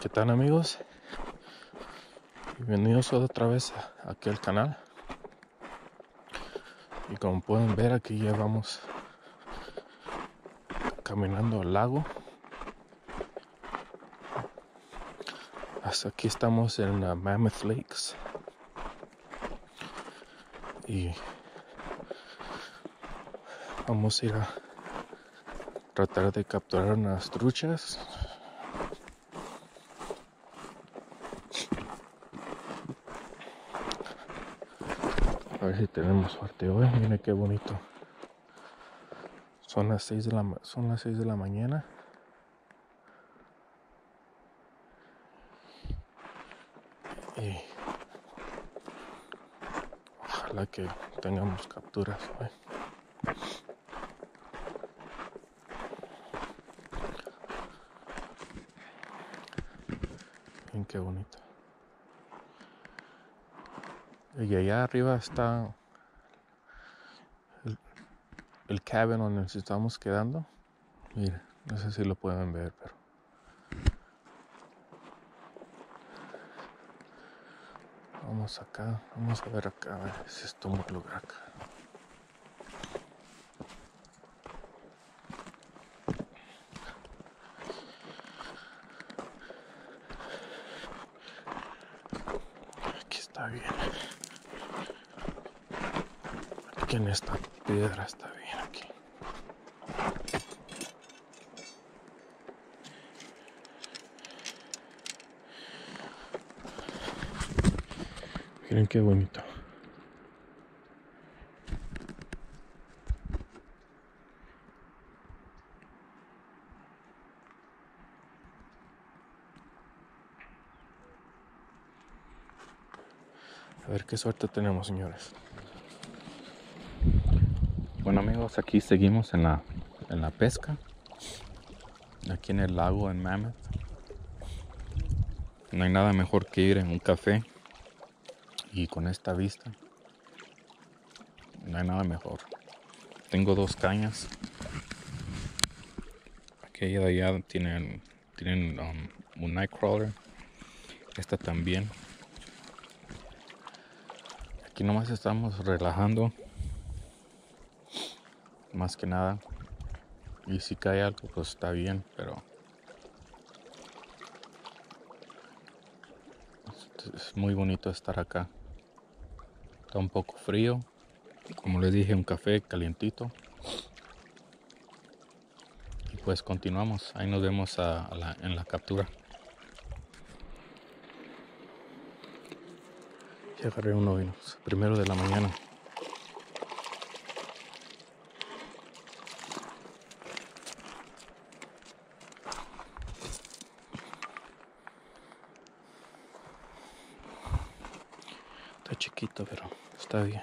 ¿Qué tal amigos? Bienvenidos otra vez aquí al canal. Y como pueden ver aquí ya vamos caminando al lago. Hasta aquí estamos en Mammoth Lakes. Y vamos a ir a tratar de capturar unas truchas A ver si tenemos suerte hoy. Miren qué bonito. Son las 6 de la son las 6 de la mañana. Y ojalá que tengamos capturas hoy. Qué bonito. Y allá arriba está el, el cabin donde nos estamos quedando. Mira, no sé si lo pueden ver, pero. Vamos acá, vamos a ver acá, a ver si es un lugar acá. Aquí está bien. Aquí en esta piedra está bien aquí. Miren qué bonito. A ver qué suerte tenemos, señores. Aquí seguimos en la, en la pesca. Aquí en el lago en Mammoth. No hay nada mejor que ir en un café y con esta vista. No hay nada mejor. Tengo dos cañas. Aquella de allá tienen, tienen um, un nightcrawler. Esta también. Aquí nomás estamos relajando. Más que nada. Y si cae algo, pues está bien, pero es muy bonito estar acá. Está un poco frío. Como les dije, un café calientito. Y pues continuamos. Ahí nos vemos a, la, en la captura. Ya agarré uno primero de la mañana. Está chiquito, pero está bien.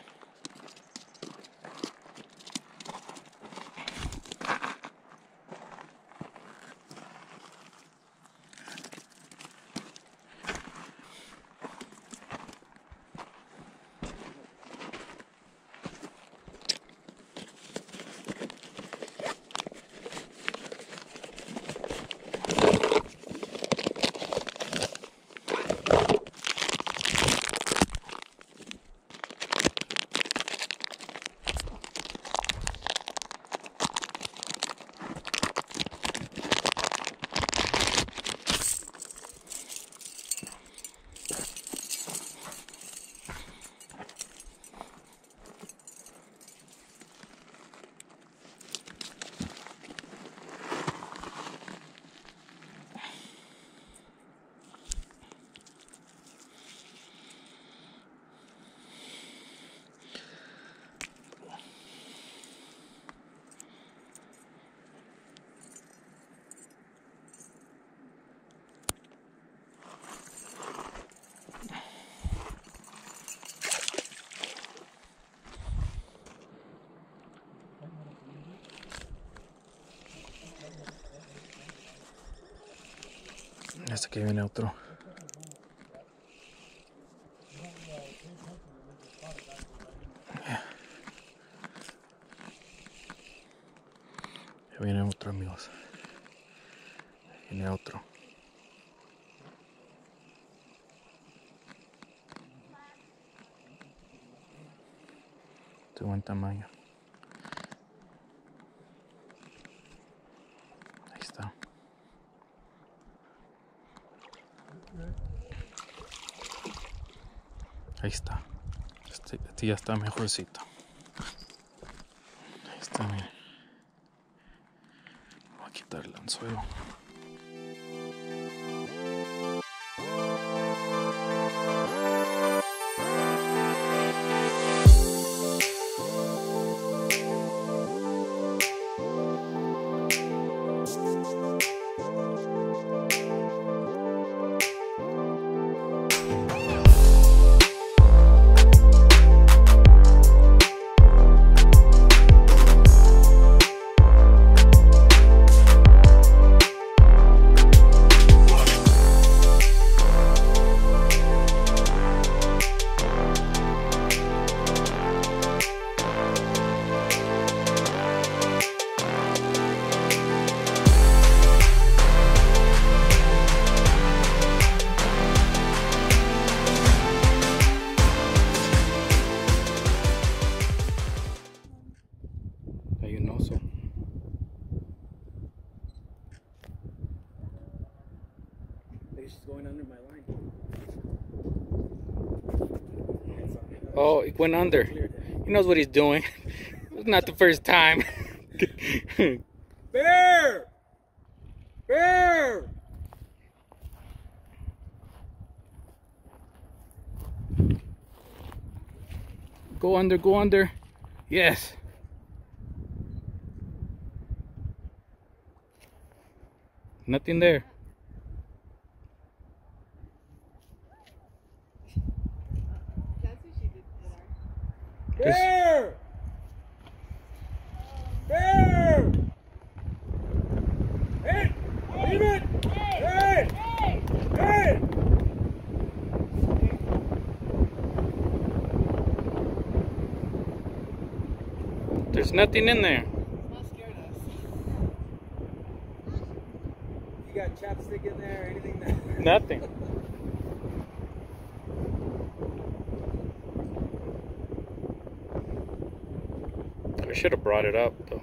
hasta que viene otro. Ya viene otro, amigos. Viene otro. Este buen tamaño. Ahí está. Este, este ya está mejorcito. Ahí está, miren. Voy a quitar el anzuelo. Went under. He knows what he's doing. It's not the first time. Bear! Bear! go under, go under. Yes. Nothing there. Just- Bear! Bear! Hey! Leave it! Hey! Hey! hey. There's nothing in there. Scared us. You got chapstick in there, anything that... Nothing. Should have brought it up though.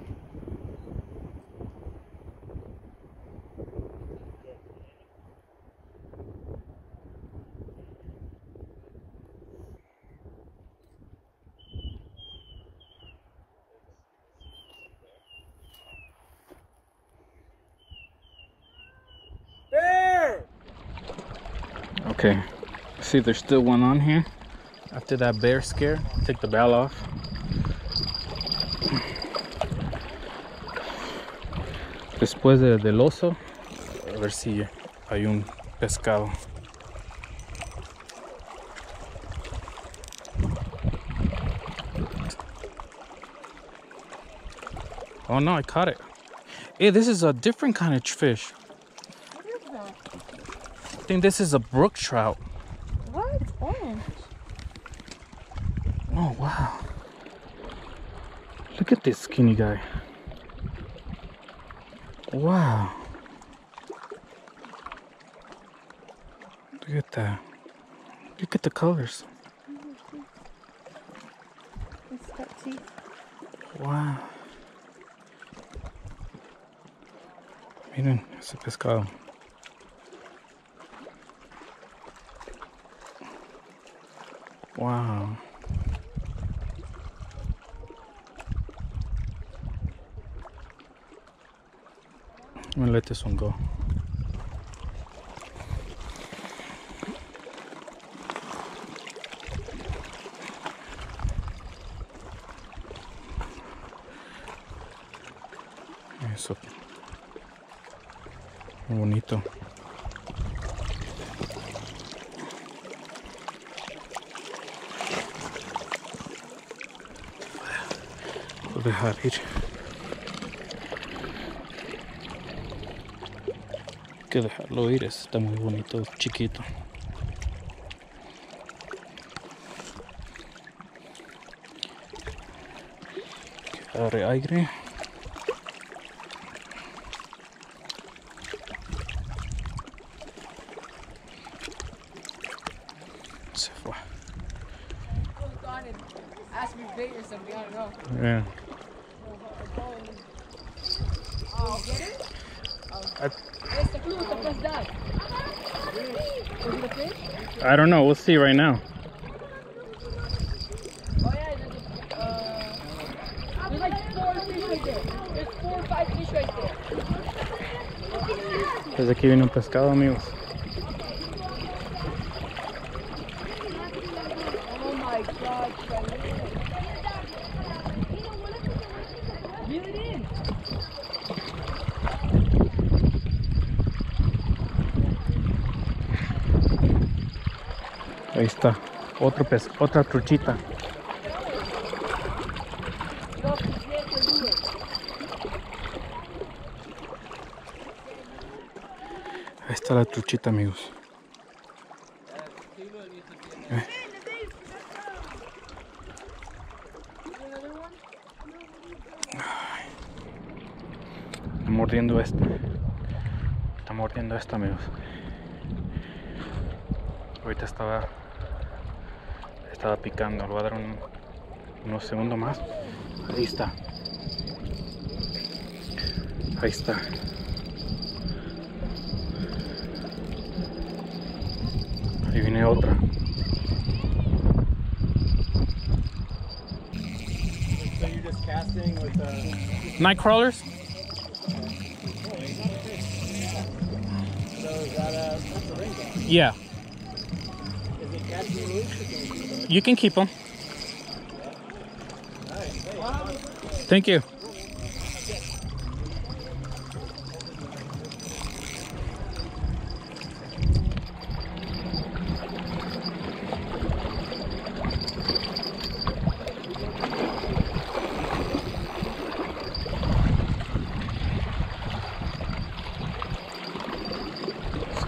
Bear! Okay. See, there's still one on here. After that bear scare, take the bell off. Después de- del oso, a ver si hay un pescado. Oh no, I caught it. Hey, this is a different kind of fish. What is that? I think this is a brook trout. What? Orange. Oh wow. Look at this skinny guy. Wow. Look at that. Look at the colors. It's got teeth. Wow. Miren ese pescado. Wow. I'm gonna let this one go. Eso. Bonito. A dejar ir. Que dejarlo ir, está muy bonito, chiquito. Que agarre aire. Se fue. Yeah. I, I don't know. We'll see right now. Oh yeah, there's, uh, there's like four fish right there. There's four or five fish right there. Pescado, amigos. Oh my god. Ahí está. Otro pez, otra truchita. Ahí está la truchita, amigos. Está mordiendo esta. Está mordiendo esta, amigos. Ahorita estaba estaba picando. Le voy a dar un, unos segundos más. Ahí está. Ahí está. Ahí viene otra. Night crawlers? Yeah. You can keep them. Thank you.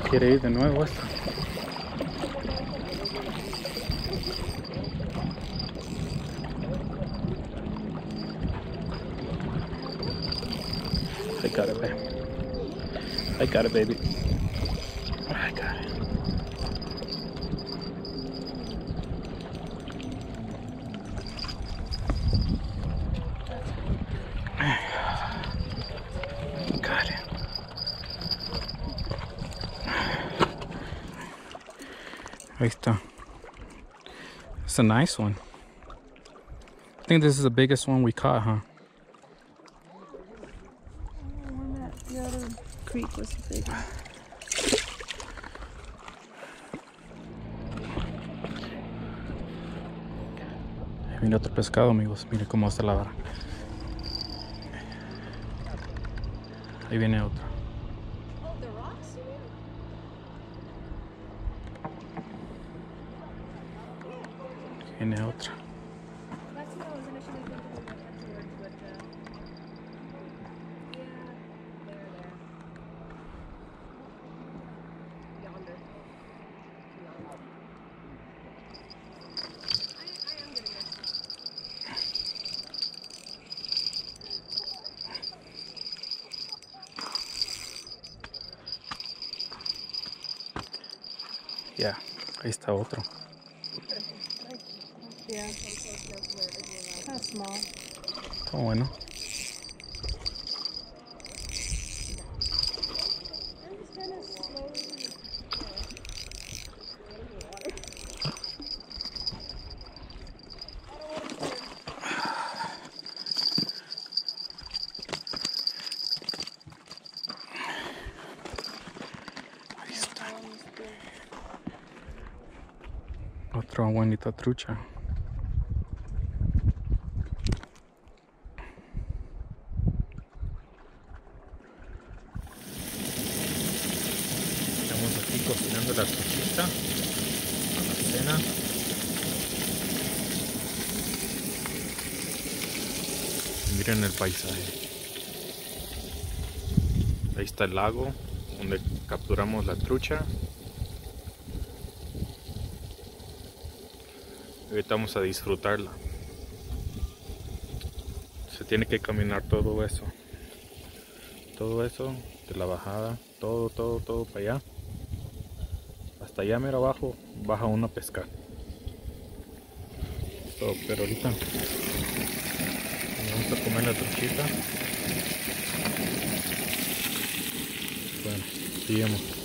Quiere ir de nuevo esto. Got it, baby. I got it. Got it. Ahí está. It's a nice one. I think this is the biggest one we caught, huh? Creek was otro pescado, amigos. Mire cómo está la vara. Ahí viene otro. Viene otro. Ahí está otro. Está bueno. Otra buenita trucha. Estamos aquí cocinando la truchita para la cena. Miren el paisaje. Ahí está el lago donde capturamos la trucha. Ahorita vamos a disfrutarla. Se tiene que caminar todo eso. Todo eso de la bajada. Todo, todo, todo para allá. Hasta allá mero abajo baja uno a pescar. pero ahorita vamos a comer la truchita. Bueno, sigamos.